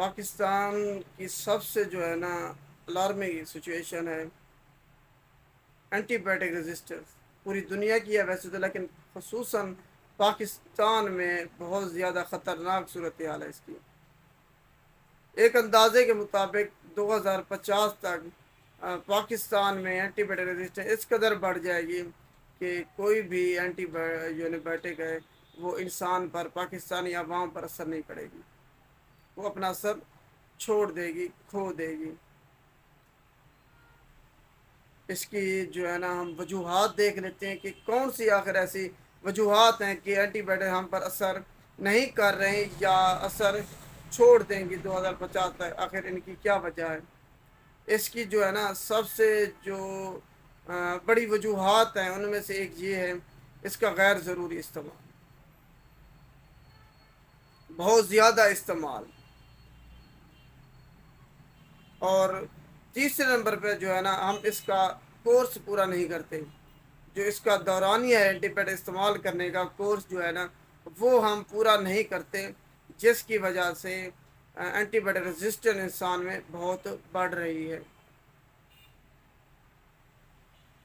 पाकिस्तान की सबसे जो है ना अलार्मिंग सिचुएशन है। एंटीबायोटिक रेजिस्टेंस पूरी दुनिया की है वैसे तो लेकिन खसूस पाकिस्तान में बहुत ज़्यादा ख़तरनाक सूरत हाल है इसकी। एक अंदाजे के मुताबिक 2050 तक पाकिस्तान में एंटीबायोटिक रेजिस्टेंस इस कदर बढ़ जाएगी कि कोई भी एंटीबायोटिक है, वो इंसान पर, पाकिस्तानी आवाम पर असर नहीं पड़ेगी। वो अपना असर छोड़ देगी, खो देगी। इसकी जो है ना, हम वजूहत देख लेते हैं कि कौन सी आखिर ऐसी वजूहत हैं कि एंटीबायोटिक हम पर असर नहीं कर रहे या असर छोड़ देंगी 2050 तक। आखिर इनकी क्या वजह है? इसकी जो है ना, सबसे जो बड़ी वजूहत हैं, उनमें से एक ये है, इसका गैर ज़रूरी इस्तेमाल। बहुत ज़्यादा इस्तेमाल। और तीसरे नंबर पर जो है ना, हम इसका कोर्स पूरा नहीं करते। जो इसका दौरानिया एंटीपेड इस्तेमाल करने का कोर्स जो है ना, वो हम पूरा नहीं करते, जिसकी वजह से एंटीबायोटिक रेजिस्टेंट इंसान में बहुत बढ़ रही है।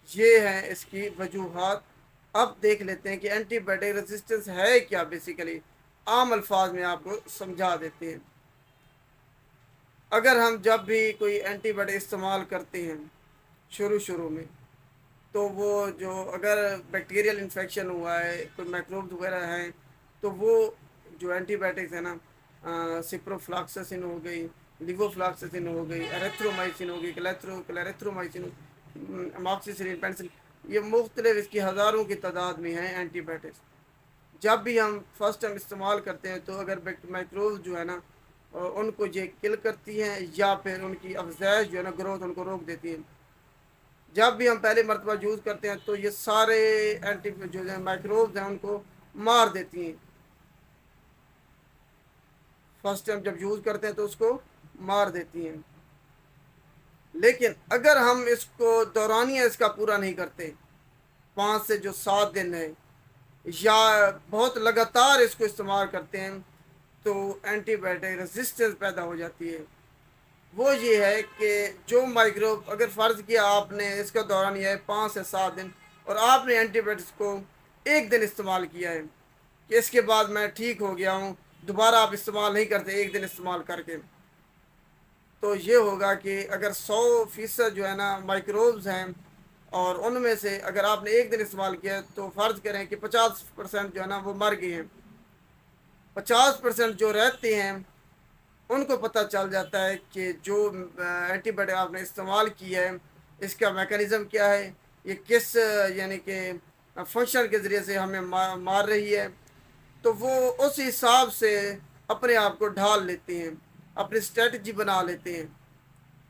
ये है इसकी वजूहत। अब देख लेते हैं कि एंटीबायोटिक रेजिस्टेंस है क्या बेसिकली आम अल्फाज में आपको समझा देते हैं। अगर हम जब भी कोई एंटीबायोटिक इस्तेमाल करते हैं, शुरू शुरू में तो वो जो अगर बैक्टीरियल इन्फेक्शन हुआ है, कोई माइक्रोब्स वगैरह हैं तो वो जो एंटीबायोटिक्स है ना सिप्रोफ्लाक्सिन हो गई लिवोफ्लाक्सिन हो गई, एरेथ्रोमाइसिन हो गई, क्लेथ्रो, क्लेरेथ्रोमाइसिन मॉक्सीसिन पेंसिल, ये मुख्तलिफ़ इसकी हज़ारों की तादाद में हैं एंटीबायोटिक्स जब भी हम फ़र्स्ट टाइम इस्तेमाल करते हैं तो अगर माइक्रोव जो है ना उनको ये किल करती हैं या फिर उनकी अफजाइश जो है ना, ग्रोथ उनको रोक देती है। जब भी हम पहले मरतबा यूज़ करते हैं तो ये सारे एंटी जो है, माइक्रोब्स हैं, उनको मार देती हैं। फ़र्स्ट टाइम जब यूज़ करते हैं तो उसको मार देती हैं। लेकिन अगर हम इसको दौरानिया इसका पूरा नहीं करते, पाँच से जो सात दिन है, या बहुत लगातार इसको इस्तेमाल करते हैं तो एंटीबायोटिक रेजिस्टेंस पैदा हो जाती है। वो ये है कि जो माइक्रोब अगर फ़र्ज़ किया आपने इसका दौरान यह है पाँच से सात दिन, और आपने एंटीबायोटिक्स को एक दिन इस्तेमाल किया है, कि इसके बाद मैं ठीक हो गया हूँ, दोबारा आप इस्तेमाल नहीं करते, एक दिन इस्तेमाल करके। तो ये होगा कि अगर सौ फ़ीसद जो है ना माइक्रोब्स हैं, और उनमें से अगर आपने एक दिन इस्तेमाल किया तो फ़र्ज़ करें कि पचास परसेंट जो है ना वो मर गए हैं। पचास परसेंट जो रहते हैं उनको पता चल जाता है कि जो एंटीबायोटिक आपने इस्तेमाल किया है इसका मेकनिज़म क्या है ये किस यानी कि फ़ंक्शन के ज़रिए से हमें मार, मार रही है तो वो उस हिसाब से अपने आप को ढाल लेते हैं अपनी स्ट्रेटजी बना लेते हैं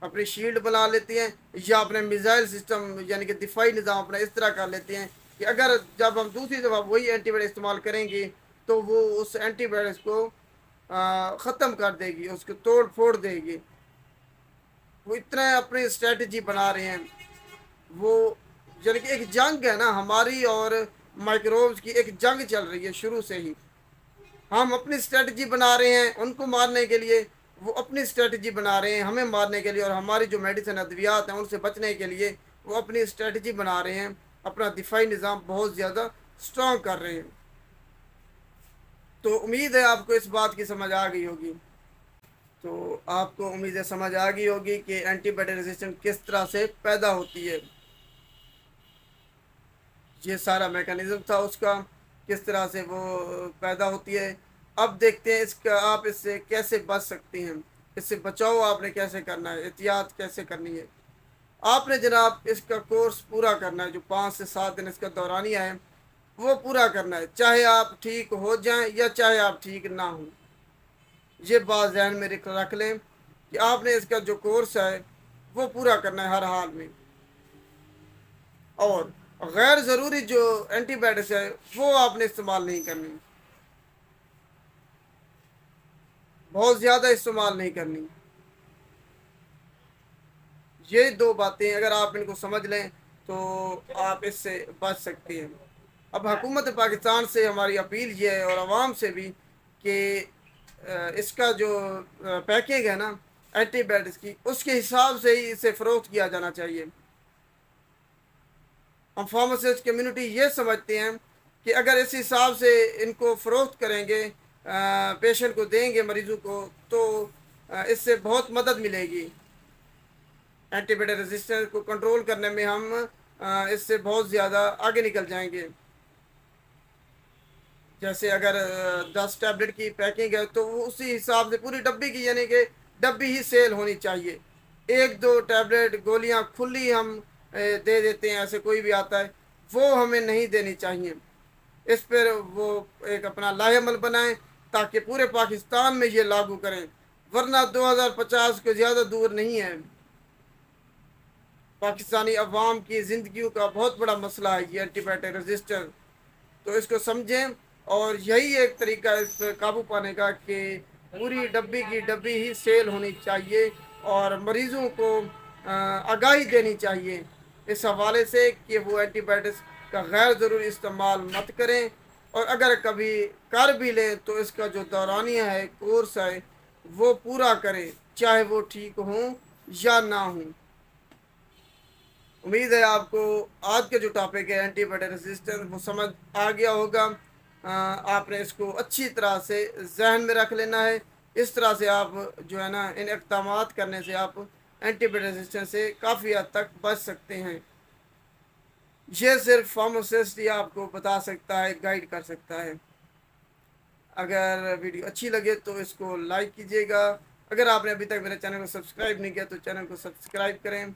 अपनी शील्ड बना लेते हैं या अपने मिज़ाइल सिस्टम यानी कि दिफाई निज़ाम अपना इस तरह कर लेते हैं कि अगर जब हम दूसरी दफ़ा वही एंटीबायोटिक इस्तेमाल करेंगे तो वो उस एंटीबायोटिक्स को ख़त्म कर देगी, उसको तोड़ फोड़ देगी। वो इतना अपनी स्ट्रेटजी बना रहे हैं। वो यानी कि एक जंग है ना, हमारी और माइक्रोब्स की एक जंग चल रही है शुरू से ही। हम अपनी स्ट्रेटजी बना रहे हैं उनको मारने के लिए, वो अपनी स्ट्रेटजी बना रहे हैं हमें मारने के लिए और हमारी जो मेडिसिन अद्वियात हैं उनसे बचने के लिए वो अपनी स्ट्रेटजी बना रहे हैं। अपना दिफाई निज़ाम बहुत ज़्यादा स्ट्रॉन्ग कर रहे हैं। तो उम्मीद है आपको इस बात की समझ आ गई होगी। तो आपको उम्मीद है समझ आ गई होगी कि एंटीबायोटिक रेजिस्टेंट किस तरह से पैदा होती है। ये सारा मैकेनिज़्म था उसका, किस तरह से वो पैदा होती है। अब देखते हैं इसका, आप इससे कैसे बच सकती हैं। इससे बचाओ आपने कैसे करना है, एहतियात कैसे करनी है। आपने जनाब इसका कोर्स पूरा करना है, जो पाँच से सात दिन इसका दौरानिया है वो पूरा करना है। चाहे आप ठीक हो जाएँ या चाहे आप ठीक ना हो। ये बात जहन में रख लें कि आपने इसका जो कोर्स है, वो पूरा करना है हर हाल में। और गैर ज़रूरी जो एंटीबायोटिक्स है, वो आपने इस्तेमाल नहीं करनी। बहुत ज़्यादा इस्तेमाल नहीं करनी। ये दो बातें, अगर आप इनको समझ लें तो आप इससे बच सकते हैं। अब हकूमत पाकिस्तान से हमारी अपील ये है और आवाम से भी कि इसका जो पैकिंग है ना एंटीबायोटिक्स की उसके हिसाब से ही इसे फ़रोख्त किया जाना चाहिए। हम फार्मासिस्ट कम्युनिटी ये समझते हैं कि अगर इस हिसाब से इनको फ़रोख्त करेंगे पेशेंट को देंगे, मरीज़ों को तो इससे बहुत मदद मिलेगी। एंटीबायोटिक रेजिस्टेंस को कंट्रोल करने में हम इससे बहुत ज़्यादा आगे निकल जाएँगे। जैसे अगर दस टैबलेट की पैकिंग है तो उसी हिसाब से पूरी डब्बी की, यानी कि डब्बी ही सेल होनी चाहिए। एक दो टैबलेट गोलियाँ खुली हम दे देते हैं, ऐसे कोई भी आता है, वो हमें नहीं देनी चाहिए। इस पर वो एक अपना लाहेमल बनाएँ, ताकि पूरे पाकिस्तान में ये लागू करें, वरना 2050 को ज़्यादा दूर नहीं है। पाकिस्तानी अवाम की ज़िंदगी का बहुत बड़ा मसला है ये एंटीबायोटिक रजिस्टर तो इसको समझें और यही एक तरीका इस काबू पाने का कि पूरी डब्बी की डब्बी ही सेल होनी चाहिए और मरीज़ों को आगाही देनी चाहिए। इस हवाले से कि वो एंटीबायोटिक्स का गैर ज़रूरी इस्तेमाल मत करें और अगर कभी कर भी लें तो इसका जो दौरानिया है, कोर्स है, वो पूरा करें, चाहे वो ठीक हो या ना हो। उम्मीद है आपको आज का जो टॉपिक है एंटीबायोटिक रेजिस्टेंस वो समझ आ गया होगा। आपने इसको अच्छी तरह से जहन में रख लेना है। इस तरह से आप जो है ना, इन इकदाम करने से आप एंटीबायोटिक रेजिस्टेंस से काफ़ी हद तक बच सकते हैं। ये सिर्फ़ फार्मासिस्ट ही आपको बता सकता है, गाइड कर सकता है। अगर वीडियो अच्छी लगे तो इसको लाइक कीजिएगा। अगर आपने अभी तक मेरे चैनल को सब्सक्राइब नहीं किया तो चैनल को सब्सक्राइब करें।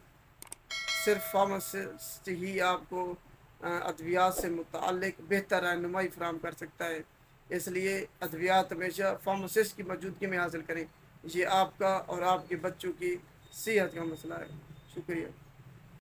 सिर्फ़ फार्मासिस्ट ही आपको अद्वियात से मुतल बेहतर रहनुमाई फ्राहम कर सकता है। इसलिए अद्वियात हमेशा फार्मासिस्ट की मौजूदगी में हासिल करें। ये आपका और आपके बच्चों की सेहत का मसला है। शुक्रिया।